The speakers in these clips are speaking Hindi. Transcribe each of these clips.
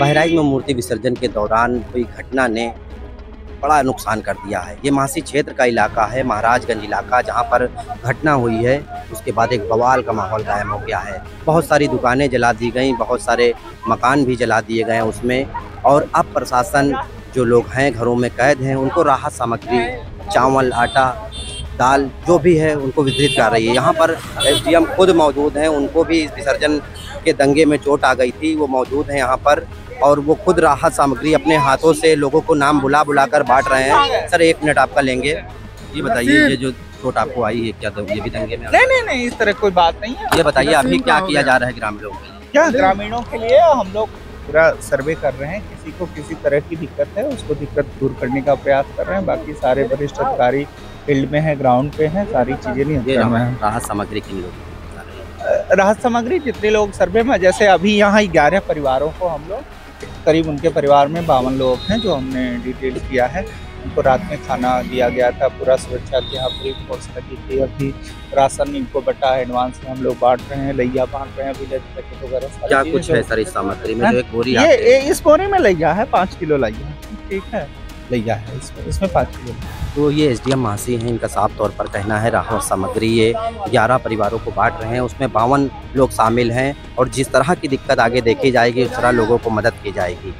बहराइच में मूर्ति विसर्जन के दौरान हुई घटना ने बड़ा नुकसान कर दिया है। ये मासी क्षेत्र का इलाका है, महाराजगंज इलाका, जहाँ पर घटना हुई है। उसके बाद एक बवाल का माहौल कायम हो गया है। बहुत सारी दुकानें जला दी गई, बहुत सारे मकान भी जला दिए गए हैं उसमें। और अब प्रशासन जो लोग हैं, घरों में कैद हैं, उनको राहत सामग्री, चावल, आटा, दाल, जो भी है, उनको वितरित कर रही है। यहाँ पर एसडीएम खुद मौजूद हैं, उनको भी इस विसर्जन के दंगे में चोट आ गई थी, वो मौजूद हैं यहाँ पर। और वो खुद राहत सामग्री अपने हाथों से लोगों को नाम बुला बुला कर बांट रहे हैं। सर एक मिनट आपका लेंगे। ये बताइए ये जो चोट आपको आई है क्या तो ये भी दंगे में नहीं नहीं नहीं इस तरह कोई बात नहीं है। ये बताइए अभी क्या किया जा रहा है ग्रामीणों के लिए? क्या ग्रामीणों के लिए हम लोग पूरा सर्वे कर रहे हैं। किसी को किसी तरह की दिक्कत है उसको दिक्कत दूर करने का प्रयास कर रहे हैं। बाकी सारे वरिष्ठ अधिकारी फ़ील्ड में है ग्राउंड पे है सारी चीज़ें में राहत सामग्री किन लोग राहत सामग्री जितने लोग सर्वे में जैसे अभी यहाँ ग्यारह परिवारों को हम लोग करीब उनके परिवार में बावन लोग हैं जो हमने डिटेल किया है। उनको रात में खाना दिया गया था पूरा सुरक्षा की यहाँ पूरी फोर्स लगी थी। अभी राशन इनको बटा है एडवांस में हम लोग बांट रहे हैं लैया बांट रहे हैं विलेज पैकेट वगैरह क्या कुछ है सर इस सामग्री में जो एक बोरी ये, ये इस बोरी में लैया है पाँच किलो लैया ठीक है। लैया है। इसमें इसमें पाँच तो ये एसडीएम मासी हैं, इनका साफ़ तौर पर कहना है, राहत सामग्री ये ग्यारह परिवारों को बांट रहे हैं, उसमें बावन लोग शामिल हैं और जिस तरह की दिक्कत आगे देखी जाएगी, उस तरह लोगों को मदद की जाएगी।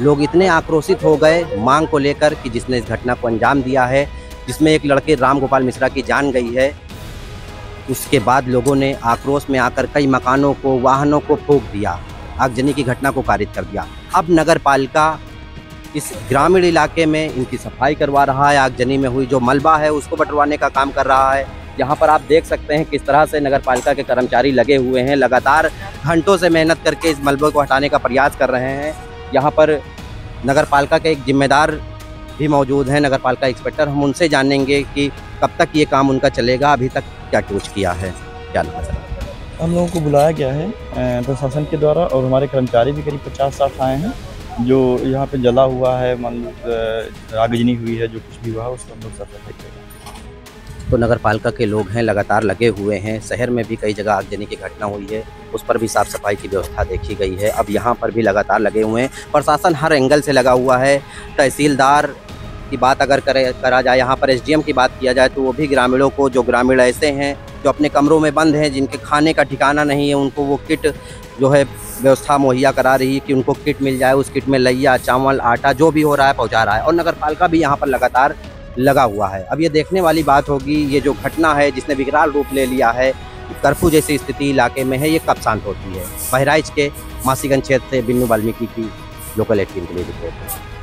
लोग इतने आक्रोशित हो गए मांग को लेकर कि जिसने इस घटना को अंजाम दिया है, जिसमें एक लड़के राम गोपाल मिश्रा की जान गई है, उसके बाद लोगों ने आक्रोश में आकर कई मकानों को, वाहनों को फूक दिया, आगजनी की घटना को कारित कर दिया। अब नगर पालिका इस ग्रामीण इलाके में इनकी सफ़ाई करवा रहा है। आगजनी में हुई जो मलबा है, उसको बटवाने का काम कर रहा है। यहाँ पर आप देख सकते हैं किस तरह से नगर पालिका के कर्मचारी लगे हुए हैं। लगातार घंटों से मेहनत करके इस मलबे को हटाने का प्रयास कर रहे हैं। यहाँ पर नगर पालिका के एक जिम्मेदार भी मौजूद हैं। नगर पालिका इंस्पेक्टर, हम उनसे जानेंगे कि कब तक ये काम उनका चलेगा, अभी तक क्या कुछ किया है। क्या है सर? हम लोगों को बुलाया गया है प्रशासन के द्वारा और हमारे कर्मचारी भी करीब पचास साठ आए हैं। जो यहाँ पे जला हुआ है, मान आगजनी हुई है, जो कुछ भी हुआ उसको हम लोग साफ़ सफ़ाई करेंगे तो नगर पालिका के लोग हैं, लगातार लगे हुए हैं। शहर में भी कई जगह आगजनी की घटना हुई है, उस पर भी साफ़ सफ़ाई की व्यवस्था देखी गई है। अब यहाँ पर भी लगातार लगे हुए हैं। प्रशासन हर एंगल से लगा हुआ है। तहसीलदार की बात अगर करे, करा जाए, यहाँ पर एसडीएम की बात किया जाए तो वो भी ग्रामीणों को, जो ग्रामीण ऐसे हैं, जो अपने कमरों में बंद हैं, जिनके खाने का ठिकाना नहीं है, उनको वो किट जो है व्यवस्था मुहैया करा रही है कि उनको किट मिल जाए, उस किट में लैया चावल, आटा, जो भी हो रहा है, पहुँचा रहा है। और नगर पालिका भी यहाँ पर लगातार लगा हुआ है। अब ये देखने वाली बात होगी, ये जो घटना है, जिसने विकराल रूप ले लिया है, कर्फ्यू जैसी स्थिति इलाके में है, ये कब शांत होती है? बहराइच के मासीगंज क्षेत्र से बिन्नू वाल्मीकि की लोकल एटीन के लिए रिपोर्ट।